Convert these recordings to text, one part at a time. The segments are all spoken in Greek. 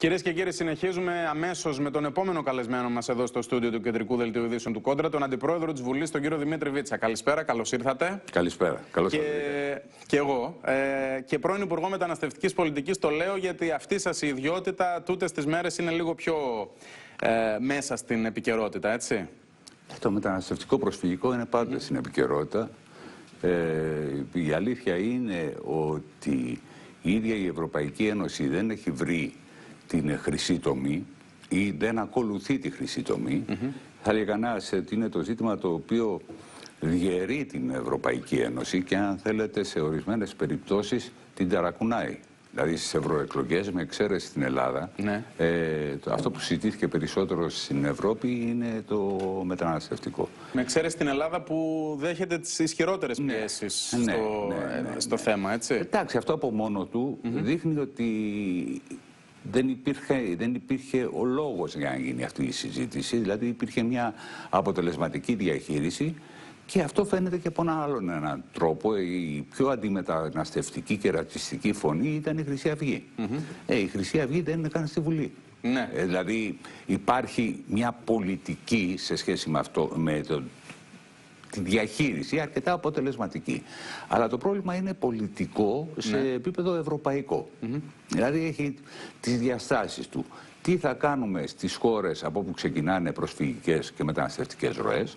Κυρίες και κύριοι, συνεχίζουμε αμέσως με τον επόμενο καλεσμένο μας εδώ στο στούντιο του Κεντρικού Δελτίου Ειδήσεων του Κόντρα, τον Αντιπρόεδρο της Βουλής, τον κύριο Δημήτρη Βίτσα. Καλησπέρα, καλώς ήρθατε. Καλησπέρα. Καλώς και... και εγώ. Ε, και πρώην Υπουργό Μεταναστευτικής Πολιτικής το λέω γιατί αυτή σας η ιδιότητα τούτες τις μέρες είναι λίγο πιο ε, μέσα στην επικαιρότητα, έτσι. Το μεταναστευτικό προσφυγικό είναι πάντα στην επικαιρότητα. Ε, η αλήθεια είναι ότι η ίδια η Ευρωπαϊκή Ένωση δεν έχει βρει την χρυσή τομή ή δεν ακολουθεί τη χρυσή τομή. Mm -hmm. Θα έλεγε κανένα ότι είναι το ζήτημα το οποίο διαιρεί την Ευρωπαϊκή Ένωση και αν θέλετε σε ορισμένες περιπτώσεις την ταρακουνάει. Δηλαδή στις ευρωεκλογές, με εξαίρεση στην Ελλάδα, ναι. ε, το, αυτό που συζητήθηκε περισσότερο στην Ευρώπη είναι το μεταναστευτικό. Με εξαίρεση στην Ελλάδα που δέχεται τις ισχυρότερες ναι. πιέσεις ναι, στο, ναι, ναι, στο θέμα, έτσι. Εντάξει, αυτό από μόνο του δείχνει ότι δεν υπήρχε, δεν υπήρχε ο λόγος για να γίνει αυτή η συζήτηση, δηλαδή υπήρχε μια αποτελεσματική διαχείριση και αυτό φαίνεται και από έναν άλλον έναν τρόπο. Η πιο αντιμεταναστευτική και ρατσιστική φωνή ήταν η Χρυσή Αυγή. ε, η Χρυσή Αυγή δεν είναι καν στη Βουλή. Ναι. Ε, δηλαδή υπάρχει μια πολιτική σε σχέση με αυτό, με το, τη διαχείριση αρκετά αποτελεσματική. Αλλά το πρόβλημα είναι πολιτικό σε ναι. επίπεδο ευρωπαϊκό. Δηλαδή έχει τις διαστάσεις του. Τι θα κάνουμε στις χώρες από όπου ξεκινάνε προσφυγικές και μεταναστευτικές ροές,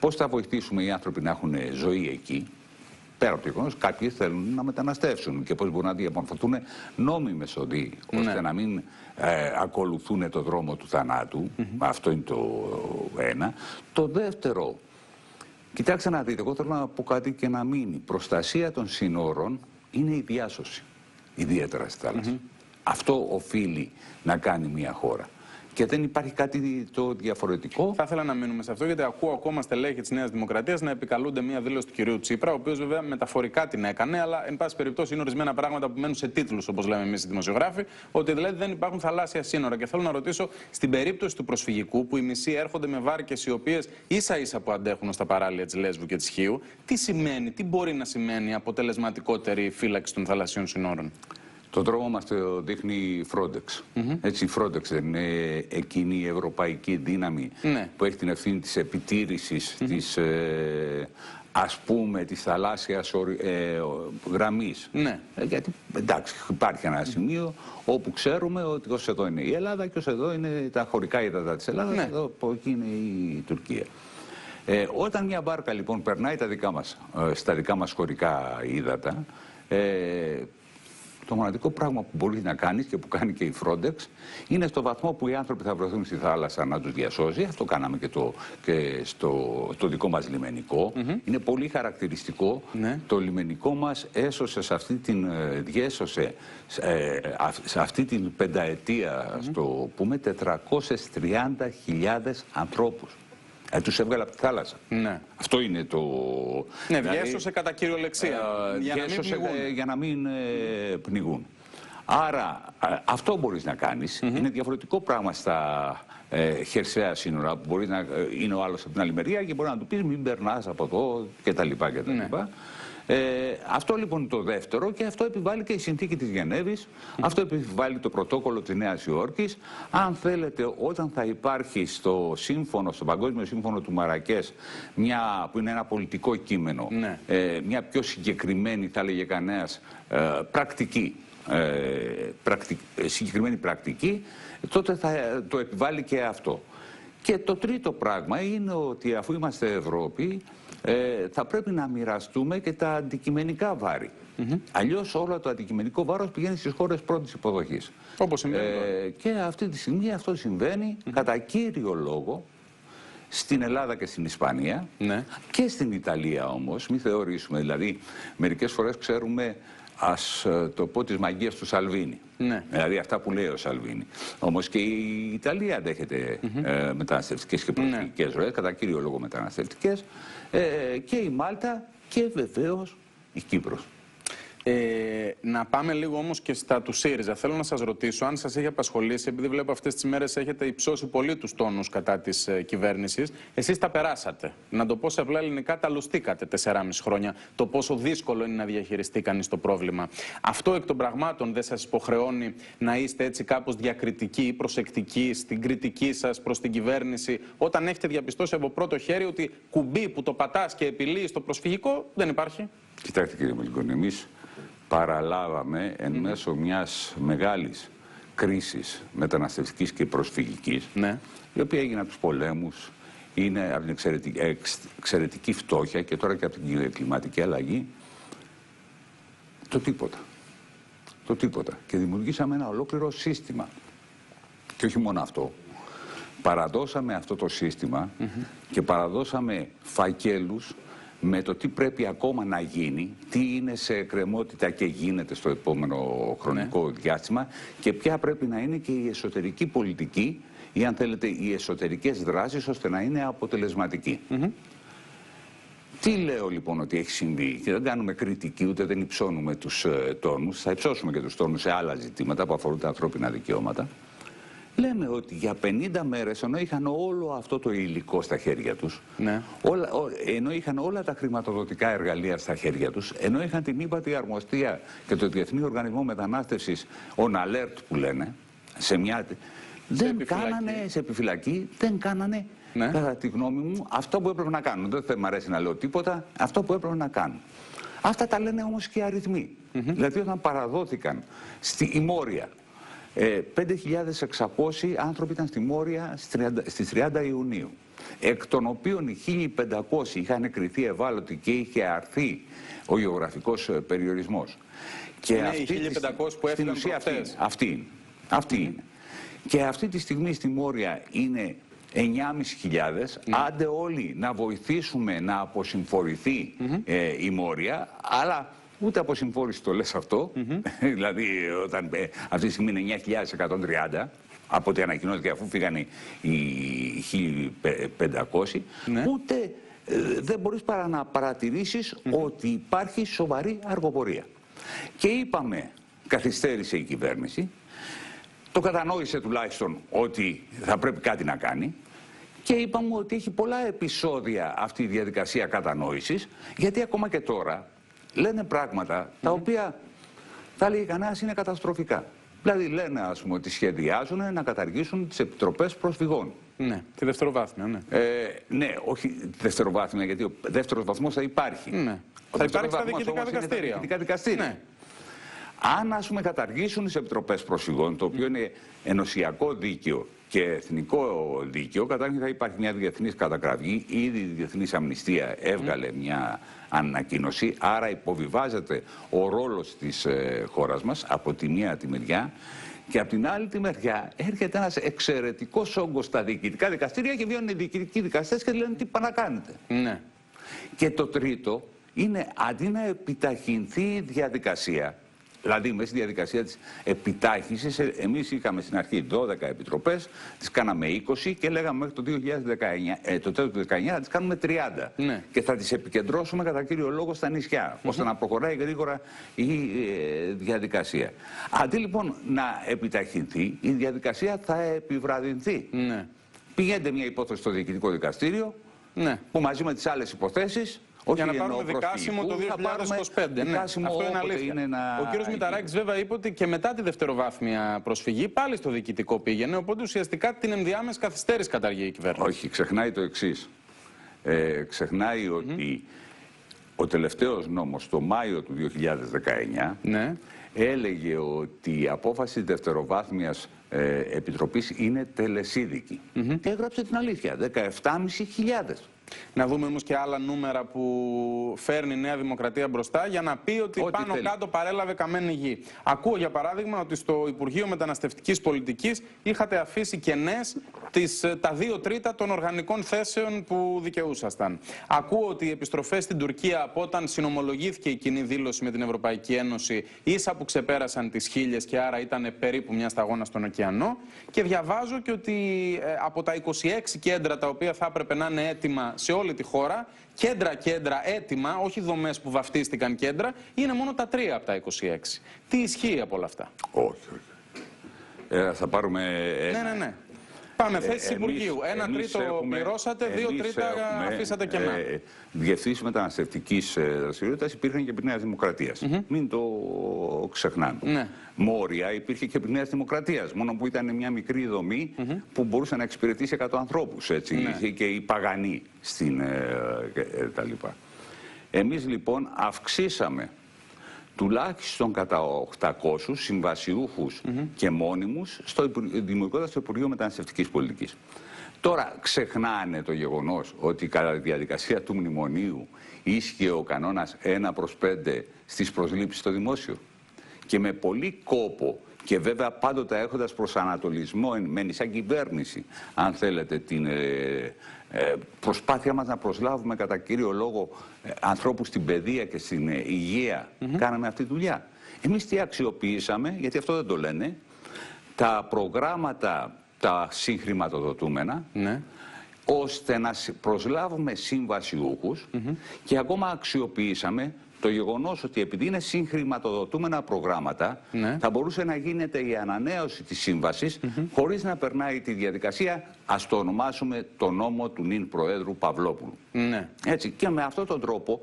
πώς θα βοηθήσουμε οι άνθρωποι να έχουν ζωή εκεί, πέρα από το γεγονός, κάποιοι θέλουν να μεταναστεύσουν και πώς μπορούν να διαμορφωθούν νόμιμες οδοί, ώστε ναι. να μην ε, ακολουθούν το δρόμο του θανάτου. Αυτό είναι το ένα. Το δεύτερο, Κοιτάξτε να δείτε, εγώ θέλω να πω κάτι και να μείνει. Προστασία των συνόρων είναι η διάσωση, ιδιαίτερα στη θάλασσα. Αυτό οφείλει να κάνει μια χώρα και δεν υπάρχει κάτι το διαφορετικό. Θα ήθελα να μείνουμε σε αυτό, γιατί ακούω ακόμα στελέχη της Νέας Δημοκρατίας να επικαλούνται μία δήλωση του κυρίου Τσίπρα, ο οποίος βέβαια μεταφορικά την έκανε, αλλά εν πάση περιπτώσει είναι ορισμένα πράγματα που μένουν σε τίτλους, όπως λέμε εμείς οι δημοσιογράφοι, ότι δηλαδή δεν υπάρχουν θαλάσσια σύνορα. Και θέλω να ρωτήσω, στην περίπτωση του προσφυγικού, που οι μισοί έρχονται με βάρκες οι οποίες ίσα ίσα που αντέχουν στα παράλια της Λέσβου και της Χίου, τι σημαίνει, τι μπορεί να σημαίνει αποτελεσματικότερη φύλαξη των θαλασσιών σύνορων. Το δρόμο μας το δείχνει η Frontex. Έτσι η Frontex δεν είναι εκείνη η ευρωπαϊκή δύναμη ναι. που έχει την ευθύνη της επιτήρησης mm της ε, ας πούμε της θαλάσσιας ε, γραμμής. Ναι. Ε, γιατί εντάξει υπάρχει ένα σημείο όπου ξέρουμε ότι ως εδώ είναι η Ελλάδα και ως εδώ είναι τα χωρικά ύδατα της Ελλάδας, ναι. εδώ από εκεί είναι η Τουρκία. Ε, όταν μια μπάρκα λοιπόν περνάει τα δικά μας, ε, στα δικά μας χωρικά ύδατα, ε, το μοναδικό πράγμα που μπορείς να κάνεις και που κάνει και η Frontex είναι στο βαθμό που οι άνθρωποι θα βρεθούν στη θάλασσα να τους διασώσει. Αυτό κάναμε και, το, και στο το δικό μας λιμενικό. Είναι πολύ χαρακτηριστικό. Ναι. Το λιμενικό μας έσωσε σε αυτή την. Ε, διέσωσε ε, σε αυτή την πενταετία, mm στο πούμε, 430.000 ανθρώπους. Ε, τους έβγαλε από τη θάλασσα. Ναι. Αυτό είναι το. Ναι, δηλαδή, διέσωσε κατά κυριολεξία. Ε, για, να μην πνιγούν. Ε, για να μην ε, πνιγούν. Άρα ε, αυτό μπορείς να κάνεις. Είναι διαφορετικό πράγμα στα ε, χερσαία σύνορα που μπορείς να είναι ο άλλος από την άλλη μεριά και μπορεί να του πεις μην περνάς από εδώ κτλ. κτλ. Ναι. Ε, αυτό λοιπόν είναι το δεύτερο και αυτό επιβάλλει και η συνθήκη της Γενέβης, αυτό επιβάλλει το πρωτόκολλο της Νέας Υόρκης. Αν θέλετε, όταν θα υπάρχει στο σύμφωνο, στο Παγκόσμιο Σύμφωνο του Μαρακές, μια, που είναι ένα πολιτικό κείμενο, ναι. ε, μια πιο συγκεκριμένη, θα έλεγε κανένας, ε, πρακτική, ε, συγκεκριμένη πρακτική, τότε θα το επιβάλλει και αυτό. Και το τρίτο πράγμα είναι ότι αφού είμαστε Ευρώπη, ε, θα πρέπει να μοιραστούμε και τα αντικειμενικά βάρη. Mm -hmm. Αλλιώς όλο το αντικειμενικό βάρος πηγαίνει στις χώρες πρώτης υποδοχής. Όπως συμβαίνει. Ε, και αυτή τη στιγμή αυτό συμβαίνει κατά κύριο λόγο στην Ελλάδα και στην Ισπανία ναι. και στην Ιταλία όμως, μην θεωρήσουμε, δηλαδή μερικές φορές ξέρουμε ας ε, το πω της μαγείας του Σαλβίνη. Ναι. Δηλαδή αυτά που λέει ο Σαλβίνη. Όμως και η Ιταλία αντέχεται mm -hmm. ε, μεταναστευτικές και προσφυγικές ναι. ροές, κατά κύριο λόγο μεταναστευτικές, ε, και η Μάλτα και βεβαίως η Κύπρος. Ε, να πάμε λίγο όμως και στα του ΣΥΡΙΖΑ. Θέλω να σας ρωτήσω αν σας έχει απασχολήσει, επειδή βλέπω αυτές τις μέρες έχετε υψώσει πολύ τους τόνους κατά της ε, κυβέρνησης. Εσείς τα περάσατε. Να το πω σε απλά ελληνικά, τα λουστήκατε 4,5 χρόνια. Το πόσο δύσκολο είναι να διαχειριστεί κανείς το πρόβλημα. Αυτό εκ των πραγμάτων δεν σας υποχρεώνει να είστε έτσι κάπως διακριτικοί ή προσεκτικοί στην κριτική σας προς την κυβέρνηση, όταν έχετε διαπιστώσει από πρώτο χέρι ότι κουμπί που το πατάς και επιλύεις στο προσφυγικό δεν υπάρχει; Κοιτάξτε κύριε Μελικόνη, εμείς παραλάβαμε εν μέσω μιας μεγάλης κρίσης μεταναστευτικής και προσφυγικής, Ναι. η οποία έγινε από τους πολέμους, είναι από την εξαιρετική, εξαιρετική φτώχεια και τώρα και από την κλιματική αλλαγή, το τίποτα. Το τίποτα. Και δημιουργήσαμε ένα ολόκληρο σύστημα. Και όχι μόνο αυτό. Παραδώσαμε αυτό το σύστημα και παραδώσαμε φακέλους με το τι πρέπει ακόμα να γίνει, τι είναι σε εκκρεμότητα και γίνεται στο επόμενο χρονικό διάστημα και ποια πρέπει να είναι και η εσωτερική πολιτική ή αν θέλετε οι εσωτερικές δράσεις ώστε να είναι αποτελεσματική. Τι λέω λοιπόν ότι έχει συμβεί και δεν κάνουμε κριτική ούτε δεν υψώνουμε τους ε, τόνους, θα υψώσουμε και τους τόνους σε άλλα ζητήματα που αφορούν τα ανθρώπινα δικαιώματα. Λέμε ότι για 50 μέρες ενώ είχαν όλο αυτό το υλικό στα χέρια τους, Ναι. όλα, ό- ενώ είχαν όλα τα χρηματοδοτικά εργαλεία στα χέρια τους, ενώ είχαν την ύπατη αρμοστία και το Διεθνή Οργανισμό Μετανάστευσης on alert που λένε, σε μια... δεν επιφυλακή. κάνανε σε επιφυλακή, δεν κάνανε Ναι. κατά τη γνώμη μου αυτό που έπρεπε να κάνουν. Δεν θα μ' αρέσει να λέω τίποτα, αυτό που έπρεπε να κάνουν. Αυτά τα λένε όμως και οι αριθμοί. Δηλαδή όταν παραδόθηκαν στη η Μόρια, ε, 5.600 άνθρωποι ήταν στη Μόρια στις 30 στις 30 Ιουνίου. Εκ των οποίων οι 1.500 είχαν κριθεί ευάλωτοι και είχε αρθεί ο γεωγραφικός ε, περιορισμός. Και Είναι οι αυτή τη 1.500 στι- που στην έφυγαν ουσία αυτή, προχτές. αυτή είναι. Αυτή είναι. Και αυτή τη στιγμή στη Μόρια είναι 9.500. Άντε όλοι να βοηθήσουμε να αποσυμφορηθεί ε, η Μόρια, αλλά ούτε αποσυμφόρηση το λες αυτό. δηλαδή όταν ε, αυτή τη στιγμή είναι 9.130 από ό,τι ανακοινώθηκε αφού φύγανε οι 1.500, Ναι. ούτε ε, δεν μπορείς παρά να παρατηρήσεις ότι υπάρχει σοβαρή αργοπορία. Και είπαμε, καθυστέρησε η κυβέρνηση, το κατανόησε τουλάχιστον ότι θα πρέπει κάτι να κάνει και είπαμε ότι έχει πολλά επεισόδια αυτή η διαδικασία κατανόησης γιατί ακόμα και τώρα λένε πράγματα τα οποία θα έλεγε κανένας είναι καταστροφικά. Δηλαδή λένε ας πούμε ότι σχεδιάζουν να καταργήσουν τις επιτροπές προσφυγών. Ναι, τη δευτεροβάθμια, ναι. Ε, ναι, όχι δευτεροβάθμια, γιατί ο δεύτερος βαθμός θα υπάρχει. Ναι. Ο Θα δεύτερος υπάρχει στα βαθμός διοικητικά όμως είναι τα δικαστήρια. διοικητικά δικαστήρια. Ναι. Αν ας πούμε καταργήσουν τις επιτροπές προσφυγών, το οποίο είναι ενωσιακό δίκαιο και εθνικό δίκαιο, καταρχήν θα υπάρχει μια διεθνής κατακραυγή. Ήδη η Διεθνής Αμνηστία έβγαλε μια ανακοίνωση, άρα υποβιβάζεται ο ρόλος της ε, χώρας μας από τη μία τη μεριά και από την άλλη τη μεριά έρχεται ένας εξαιρετικός όγκος στα διοικητικά δικαστήρια και βγαίνουν οι διοικητικοί δικαστές και λένε τι πάνε να κάνετε. ναι. Και το τρίτο είναι αντί να επιταχυνθεί η διαδικασία, δηλαδή μέσα στη διαδικασία της επιτάχυνσης, ε, εμείς είχαμε στην αρχή 12 επιτροπές, τις κάναμε 20 και λέγαμε μέχρι το 2019, ε, το τέλος του 2019 θα τις κάνουμε 30. Ναι. Και θα τις επικεντρώσουμε κατά κύριο λόγο στα νησιά, ώστε να προχωράει γρήγορα η ε, διαδικασία. Αντί λοιπόν να επιταχυνθεί, η διαδικασία θα επιβραδυνθεί. Ναι. Πηγαίνετε μια υπόθεση στο Διοικητικό Δικαστήριο, ναι. που μαζί με τις άλλες υποθέσεις όχι Για να εννοώ πάρουμε δικάσιμο το προσφυγικού, θα πάρουμε 2025. Ναι, δικάσιμο αυτό είναι όποτε αλήθεια. είναι να Ο κύριος γίνει. Μηταράκης βέβαια είπε ότι και μετά τη δευτεροβάθμια προσφυγή πάλι στο διοικητικό πήγαινε, οπότε ουσιαστικά την ενδιάμεση καθυστέρηση καταργεί η κυβέρνηση. Όχι, ξεχνάει το εξής. Ε, ξεχνάει ότι ο τελευταίος νόμος το Μάιο του 2019 Ναι. έλεγε ότι η απόφαση της δευτεροβάθμιας ε, επιτροπής είναι τελεσίδικη. Και έγραψε την αλήθεια, 17.500. Να δούμε όμως και άλλα νούμερα που φέρνει η Νέα Δημοκρατία μπροστά για να πει ότι Ό,τι πάνω θέλει. κάτω παρέλαβε καμένη γη. Ακούω για παράδειγμα ότι στο Υπουργείο Μεταναστευτικής Πολιτικής είχατε αφήσει κενές τα δύο τρίτα των οργανικών θέσεων που δικαιούσασταν. Ακούω ότι οι επιστροφές στην Τουρκία από όταν συνομολογήθηκε η κοινή δήλωση με την Ευρωπαϊκή Ένωση ίσα που ξεπέρασαν τις χίλιες και άρα ήταν περίπου μια σταγόνα στον ωκεανό. Και διαβάζω και ότι ε, από τα 26 κέντρα τα οποία θα έπρεπε να είναι έτοιμα σε όλη τη χώρα, κέντρα-κέντρα έτοιμα, όχι δομές που βαφτίστηκαν κέντρα, είναι μόνο τα τρία από τα 26. Τι ισχύει από όλα αυτά; Όχι, όχι. Ε, θα πάρουμε. Ναι, ναι, ναι. Πάμε ε, θέσει Υπουργείου. Ένα τρίτο έχουμε, πληρώσατε, δύο τρίτα έχουμε, αφήσατε κενά. Ε, Διευθύνσει μεταναστευτικής ε, δραστηριότητας υπήρχαν και επί Νέας Δημοκρατίας. Mm -hmm. Μην το ξεχνάμε. Ναι. Μόρια υπήρχε και επί Νέας Δημοκρατίας. Μόνο που ήταν μια μικρή δομή mm -hmm. που μπορούσε να εξυπηρετήσει 100 ανθρώπους. Ναι. Και οι παγανοί στην. Ε, ε, τα λοιπά. Εμείς λοιπόν αυξήσαμε τουλάχιστον κατά 800 συμβασιούχους και μόνιμους στο δημιουργώντας το Υπουργείο Μεταναστευτικής Πολιτικής. Τώρα ξεχνάνε το γεγονός ότι κατά τη διαδικασία του μνημονίου ίσχυε ο κανόνας 1 προς 5 στις προσλήψεις στο δημόσιο. Και με πολύ κόπο και βέβαια πάντοτε έχοντας προσανατολισμό ενμένει σαν κυβέρνηση, αν θέλετε, την ε, ε, προσπάθεια μας να προσλάβουμε κατά κύριο λόγο ε, ανθρώπους στην παιδεία και στην ε, υγεία. Κάναμε αυτή τη δουλειά. Εμείς τι αξιοποιήσαμε, γιατί αυτό δεν το λένε, τα προγράμματα, τα συγχρηματοδοτούμενα, ναι. ώστε να προσλάβουμε συμβασιούχους και ακόμα αξιοποιήσαμε το γεγονός ότι επειδή είναι συγχρηματοδοτούμενα προγράμματα, ναι. θα μπορούσε να γίνεται η ανανέωση της σύμβασης mm χωρίς να περνάει τη διαδικασία, ας το ονομάσουμε το νόμο του νυν Προέδρου Παυλόπουλου. Ναι. Έτσι. Και με αυτόν τον τρόπο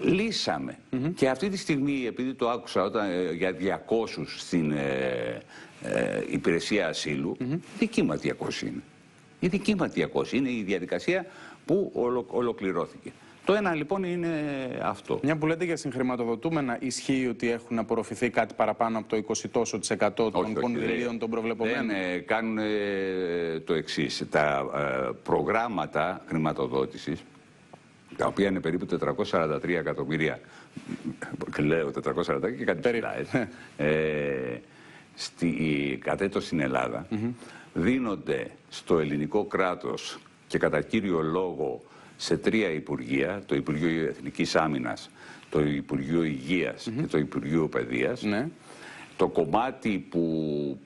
λύσαμε. Και αυτή τη στιγμή, επειδή το άκουσα όταν, ε, για 200 στην ε, ε, υπηρεσία ασύλου, mm -hmm. δική μας 200 είναι. Η δική μας 200 είναι η διαδικασία που ολο, ολοκληρώθηκε. Το ένα λοιπόν είναι αυτό. Μια που λέτε για συγχρηματοδοτούμενα, ισχύει ότι έχουν απορροφηθεί κάτι παραπάνω από το 20 τόσο της 100 των κονδυλίων των προβλεπωμένων. Δεν ε, κάνουν ε, το εξής. Τα ε, προγράμματα χρηματοδότησης, τα οποία είναι περίπου 443 εκατομμύρια, λέω 443 και κάτι ψηλά, ε, στη, κατέτος στην Ελλάδα, δίνονται στο ελληνικό κράτος και κατά κύριο λόγο σε τρία υπουργεία, το Υπουργείο Εθνικής Άμυνας, το Υπουργείο Υγείας και το Υπουργείο Παιδείας. Ναι. Το κομμάτι που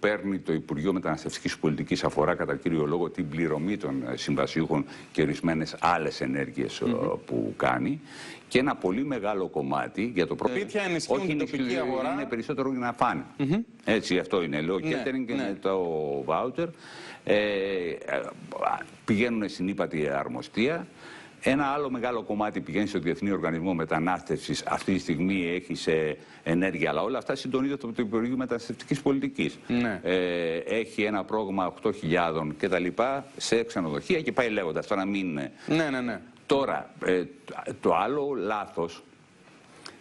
παίρνει το Υπουργείο Μεταναστευτικής Πολιτικής αφορά κατά κύριο λόγο την πληρωμή των ε, συμβασιούχων και ορισμένες άλλες ενέργειες ε, που κάνει. Και ένα πολύ μεγάλο κομμάτι για το πρώτο. Σπίτια ενισχύουν την τοπική αγορά. Είναι περισσότερο για να φάνε. Έτσι αυτό είναι. Λέω ναι, και ναι. το βάουτερ. Ε, πηγαίνουν στην ύπατη αρμοστία. Ένα άλλο μεγάλο κομμάτι πηγαίνει στο Διεθνή Οργανισμό Μετανάστευσης. Αυτή τη στιγμή έχει σε ενέργεια, αλλά όλα αυτά συντονίζονται από το Υπουργείο Μεταναστευτικής Πολιτικής. Ναι. Ε, έχει ένα πρόγραμμα 8.000 κτλ. σε ξενοδοχεία και πάει λέγοντας. Τώρα να μην. Ναι, ναι, ναι. Τώρα, ε, το άλλο λάθος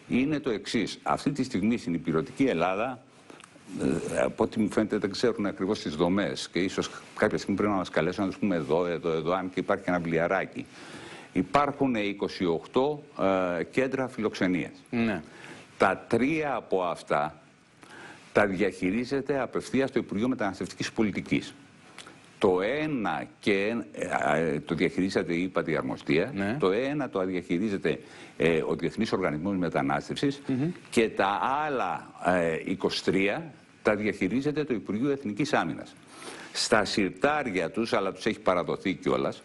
είναι το εξής. Αυτή τη στιγμή στην υπηρετική Ελλάδα ε, από ό,τι μου φαίνεται δεν ξέρουν ακριβώς τις δομές και ίσως κάποια στιγμή πρέπει να μας καλέσουν να τους πούμε εδώ, εδώ, εδώ, αν και υπάρχει ένα μπλιαράκι. Υπάρχουν 28 ε, κέντρα φιλοξενίας. Ναι. Τα τρία από αυτά τα διαχειρίζεται απευθείας το Υπουργείο Μεταναστευτικής Πολιτικής. Το ένα και ε, το διαχειρίζεται η ΥΠΑΤΗ Αρμοστία, ναι. το ένα το διαχειρίζεται ε, ο Διεθνής Οργανισμός Μετανάστευσης και τα άλλα 23 τα διαχειρίζεται το Υπουργείο Εθνικής Άμυνας στα συρτάρια τους, αλλά τους έχει παραδοθεί κιόλας.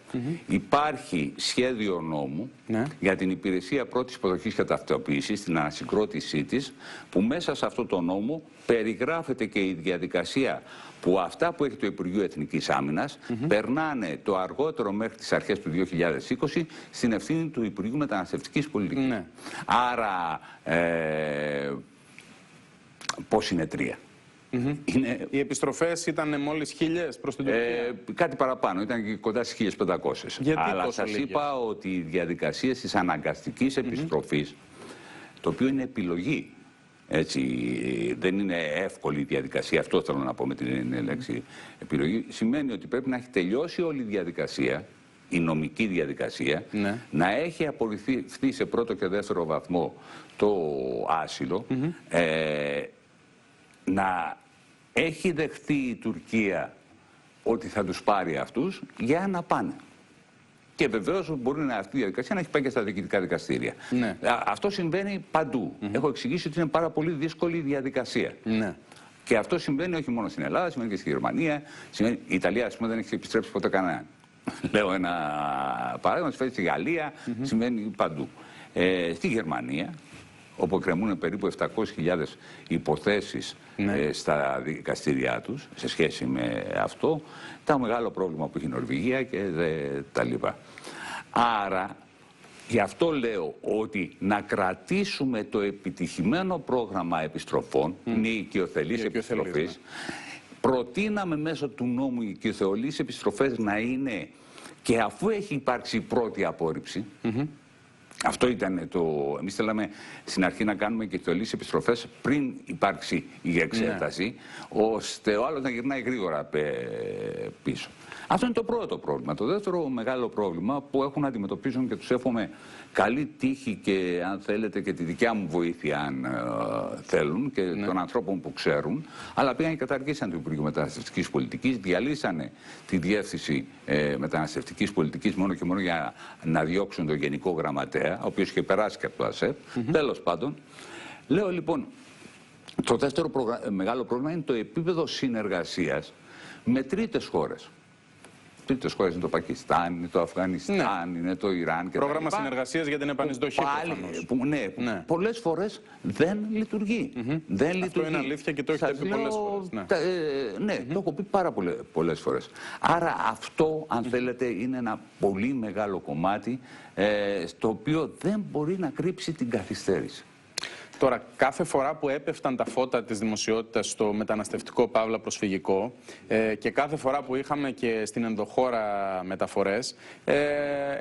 Υπάρχει σχέδιο νόμου ναι. για την υπηρεσία πρώτης υποδοχής και ταυτοποίησης, την ανασυγκρότησή της, που μέσα σε αυτό το νόμο περιγράφεται και η διαδικασία που αυτά που έχει το Υπουργείο Εθνικής Άμυνας περνάνε το αργότερο μέχρι τις αρχές του 2020 στην ευθύνη του Υπουργείου Μεταναστευτικής Πολιτικής. Ναι. Άρα, ε, πώς είναι τρία; Mm Είναι... Οι επιστροφές ήταν μόλις χίλιες προς την Τουρκία; Ε, κάτι παραπάνω, ήταν και κοντά στις 1500. Αλλά σας είπα ότι οι διαδικασίε της αναγκαστικής επιστροφής, το οποίο είναι επιλογή. Έτσι, δεν είναι εύκολη η διαδικασία, αυτό θέλω να πω με την λέξη επιλογή. Σημαίνει ότι πρέπει να έχει τελειώσει όλη η διαδικασία, η νομική διαδικασία, ναι. να έχει απορριφθεί σε πρώτο και δεύτερο βαθμό το άσυλο, ε, να έχει δεχτεί η Τουρκία ότι θα τους πάρει αυτούς για να πάνε. Και βεβαίως μπορεί να αυτή η διαδικασία να έχει πάει και στα διοικητικά δικαστήρια. Ναι. Αυτό συμβαίνει παντού. Έχω εξηγήσει ότι είναι πάρα πολύ δύσκολη η διαδικασία. Ναι. Και αυτό συμβαίνει όχι μόνο στην Ελλάδα, συμβαίνει και στη Γερμανία. Συμβαίνει... Η Ιταλία, ας πούμε, δεν έχει επιστρέψει ποτέ κανέναν. Λέω ένα παράδειγμα, συμβαίνει στη Γαλλία, συμβαίνει παντού. Ε, στη Γερμανία, όπου κρεμούν περίπου 700.000 υποθέσεις Ναι. ε, στα δικαστήριά τους σε σχέση με αυτό, τα μεγάλο πρόβλημα που έχει η Νορβηγία και δε, τα λοιπά. Άρα, γι' αυτό λέω ότι να κρατήσουμε το επιτυχημένο πρόγραμμα επιστροφών, είναι η οικειοθελής Η οικειοθελής, επιστροφής, προτείναμε μέσω του νόμου οι οικειοθεωλείς επιστροφές να είναι και αφού έχει υπάρξει η πρώτη απόρριψη, αυτό ήταν το. Εμείς θέλαμε στην αρχή να κάνουμε και το λύση επιστροφές πριν υπάρξει η εξέταση, ώστε ο άλλος να γυρνάει γρήγορα πε- πίσω. Αυτό είναι το πρώτο πρόβλημα. Το δεύτερο μεγάλο πρόβλημα που έχουν να αντιμετωπίσουν και τους εύχομαι καλή τύχη και αν θέλετε και τη δικιά μου βοήθεια αν ε, θέλουν και των ανθρώπων που ξέρουν, αλλά πήγαν και καταργήσαν το Υπουργείο Μεταναστευτικής Πολιτικής, διαλύσανε τη διεύθυνση ε, μεταναστευτικής πολιτικής μόνο και μόνο για να διώξουν τον Γενικό Γραμματέα, ο οποίος είχε περάσει και από το ΑΣΕΠ. Τέλος πάντων, λέω λοιπόν, το δεύτερο προγρα- ε, μεγάλο πρόβλημα είναι το επίπεδο συνεργασίας με τρίτες χώρες. Τρίτες χώρες είναι το Πακιστάν, είναι το Αφγανιστάν, είναι το Ιράν και Πρόγραμμα τα λοιπά. συνεργασίας για την επανεισδοχή. Πάλι, προφανώς. που, ναι, Ναι. πολλές φορές δεν λειτουργεί. Δεν λειτουργεί. είναι αλήθεια και το έχετε Σας πει πολλές λέω, φορές, ναι. τα- ε, ναι, το έχω πει πάρα πολλές, πολλές φορές. Άρα αυτό, αν θέλετε, είναι ένα πολύ μεγάλο κομμάτι ε, στο οποίο δεν μπορεί να κρύψει την καθυστέρηση. Τώρα, κάθε φορά που έπεφταν τα φώτα της δημοσιότητας στο μεταναστευτικό παύλα προσφυγικό ε, και κάθε φορά που είχαμε και στην ενδοχώρα μεταφορές, ε,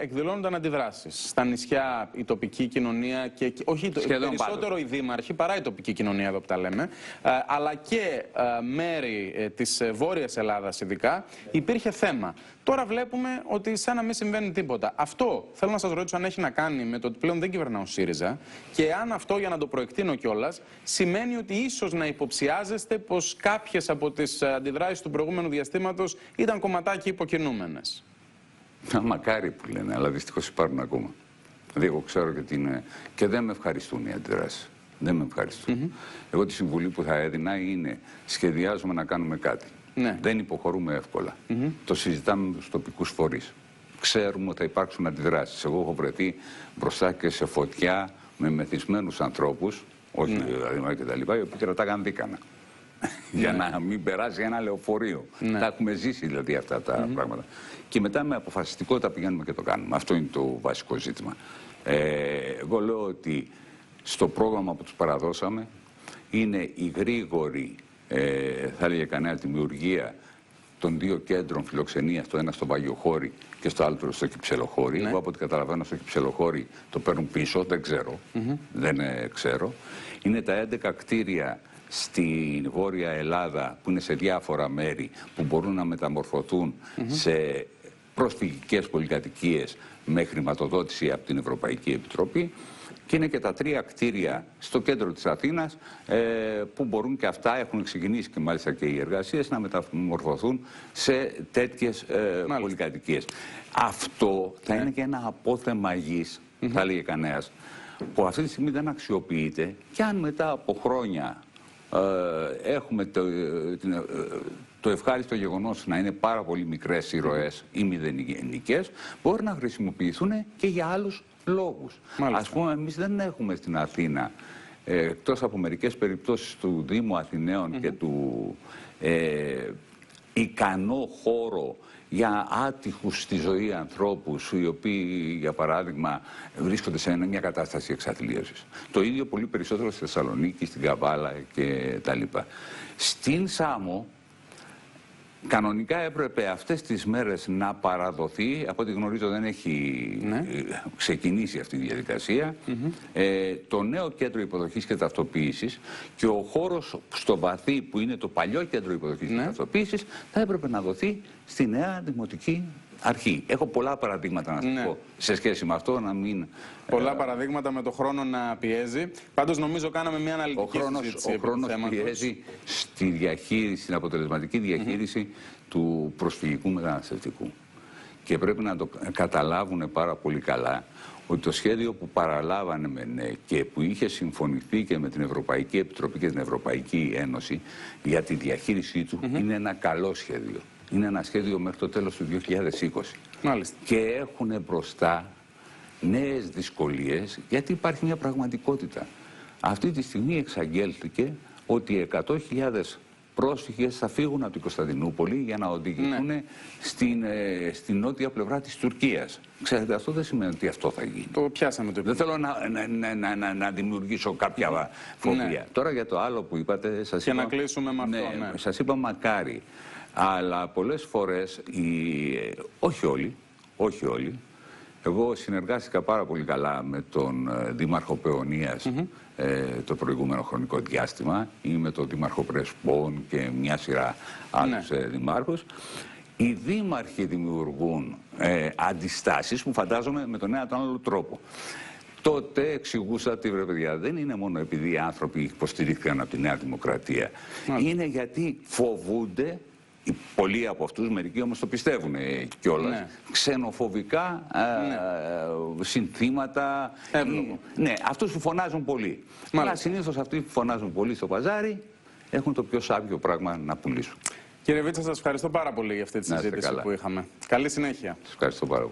εκδηλώνονταν αντιδράσεις. Στα νησιά η τοπική κοινωνία και, και- όχι το, Σχεδόν περισσότερο οι δήμαρχοι παρά η τοπική κοινωνία εδώ που τα λέμε, ε, αλλά και ε, μέρη ε, της ε, Βόρειας Ελλάδας ειδικά, υπήρχε θέμα. Τώρα βλέπουμε ότι σαν να μην συμβαίνει τίποτα. Αυτό θέλω να σας ρωτήσω αν έχει να κάνει με το ότι πλέον δεν κυβερνά ο ΣΥΡΙΖΑ και αν αυτό, για να το προεκτείνω κιόλας, σημαίνει ότι ίσως να υποψιάζεστε πως κάποιες από τις αντιδράσεις του προηγούμενου διαστήματος ήταν κομματάκι υποκινούμενες. Μακάρι που λένε, αλλά δυστυχώς υπάρχουν ακόμα. Δηλαδή, εγώ ξέρω και, την, και δεν με ευχαριστούν οι αντιδράσεις. Δεν με ευχαριστούν. Εγώ τη συμβουλή που θα έδινα είναι σχεδιάζουμε να κάνουμε κάτι. Ναι. Δεν υποχωρούμε εύκολα. Το συζητάμε με τους τοπικούς φορείς. Ξέρουμε ότι θα υπάρξουν αντιδράσεις. Εγώ έχω βρεθεί μπροστά και σε φωτιά με μεθυσμένους ανθρώπους, όχι δηλαδή και τα λοιπά, οι οποίοι κρατάγαν δίκανα. Για να μην περάσει ένα λεωφορείο. Τα έχουμε ζήσει δηλαδή αυτά τα πράγματα. Και μετά με αποφασιστικότητα πηγαίνουμε και το κάνουμε. Αυτό είναι το βασικό ζήτημα. Ε, εγώ λέω ότι στο πρόγραμμα που τους παραδώσαμε είναι η γρήγορη, ε, θα έλεγε κανένα, δημιουργία των δύο κέντρων φιλοξενίας, το ένα στο Βαγιοχώρι και στο άλλο στο Κυψελοχώρι. Εγώ από ό,τι καταλαβαίνω στο Κυψελοχώρι το παίρνουν πίσω, δεν ξέρω. Δεν ε, ξέρω. Είναι τα 11 κτίρια στην Βόρεια Ελλάδα που είναι σε διάφορα μέρη που μπορούν να μεταμορφωθούν σε προσφυγικές πολυκατοικίες με χρηματοδότηση από την Ευρωπαϊκή Επιτροπή και είναι και τα τρία κτίρια στο κέντρο της Αθήνας ε, που μπορούν και αυτά, έχουν ξεκινήσει και μάλιστα και οι εργασίες, να μεταμορφωθούν σε τέτοιες ε, πολυκατοικίες. Αυτό θα είναι και ένα απόθεμα γης, θα έλεγε κανένας, που αυτή τη στιγμή δεν αξιοποιείται. Και αν μετά από χρόνια ε, έχουμε το, ε, την, ε, το ευχάριστο γεγονός να είναι πάρα πολύ μικρές οι ροές ή μηδενικές, μπορεί να χρησιμοποιηθούν και για άλλους λόγους. Μάλιστα. Ας πούμε, εμείς δεν έχουμε στην Αθήνα, ε, εκτός από μερικές περιπτώσεις του Δήμου Αθηναίων και του ε, ικανό χώρο για άτυχους στη ζωή ανθρώπους οι οποίοι για παράδειγμα βρίσκονται σε μια κατάσταση εξαθλίωσης. Το ίδιο πολύ περισσότερο στη Θεσσαλονίκη, στην Καβάλα και τα λοιπά. Στην Σάμο Κανονικά έπρεπε αυτές τις μέρες να παραδοθεί, από ό,τι γνωρίζω δεν έχει ε, ξεκινήσει αυτή η διαδικασία, ε, το νέο κέντρο υποδοχής και ταυτοποίησης και ο χώρος στο βαθύ που είναι το παλιό κέντρο υποδοχής και ταυτοποίησης θα έπρεπε να δοθεί στη νέα δημοτική αρχή. Έχω πολλά παραδείγματα να σας Ναι. πω σε σχέση με αυτό, να μην... Πολλά παραδείγματα με το χρόνο να πιέζει. Πάντως νομίζω κάναμε μια Ο αναλυτική χρόνος, συζήτηση ο επί του χρόνος θέματος. πιέζει στη διαχείριση, στην αποτελεσματική διαχείριση του προσφυγικού μεταναστευτικού. Και πρέπει να το καταλάβουν πάρα πολύ καλά ότι το σχέδιο που παραλάβανε με ναι και που είχε συμφωνηθεί και με την Ευρωπαϊκή Επιτροπή και την Ευρωπαϊκή Ένωση για τη διαχείρισή του είναι ένα καλό σχέδιο. Είναι ένα σχέδιο μέχρι το τέλος του 2020. Μάλιστα. Και έχουν μπροστά νέες δυσκολίες γιατί υπάρχει μια πραγματικότητα. Αυτή τη στιγμή εξαγγέλθηκε ότι 100.000 πρόσφυγες θα φύγουν από την Κωνσταντινούπολη για να οδηγηθούν Ναι. στην, ε, στην νότια πλευρά της Τουρκίας. Ξέρετε, αυτό δεν σημαίνει ότι αυτό θα γίνει. Το πιάσαμε το Δεν θέλω να, να, να, να, να, να δημιουργήσω κάποια φοβία. Ναι. Τώρα για το άλλο που είπατε, σας Και είπα... να κλείσουμε με αυτό, ναι. Σας είπα μακάρι. Αλλά πολλές φορές, οι, ε, όχι όλοι, όχι όλοι, εγώ συνεργάστηκα πάρα πολύ καλά με τον ε, Δήμαρχο Παιωνίας ε, το προηγούμενο χρονικό διάστημα ή με τον Δήμαρχο Πρεσπών και μια σειρά άλλους Ναι. ε, δημάρχους. Οι δήμαρχοι δημιουργούν ε, αντιστάσεις που φαντάζομαι με τον ένα ή τον άλλο τρόπο. Τότε εξηγούσα ότι βρε παιδιά δεν είναι μόνο επειδή οι άνθρωποι υποστηρίχθηκαν από τη Νέα Δημοκρατία. Είναι γιατί φοβούνται, οι πολλοί από αυτούς, μερικοί όμως το πιστεύουν κιόλας, Ναι. ξενοφοβικά ε, συνθήματα. Εύλογο. ή- ναι, αυτούς που φωνάζουν πολύ. Αλλά συνήθως αυτοί που φωνάζουν πολύ στο παζάρι έχουν το πιο σάπιο πράγμα να πουλήσουν. Κύριε Βίτσα, σας ευχαριστώ πάρα πολύ για αυτή τη Να είστε συζήτηση καλά. που είχαμε. Καλή συνέχεια. Σας ευχαριστώ πάρα πολύ.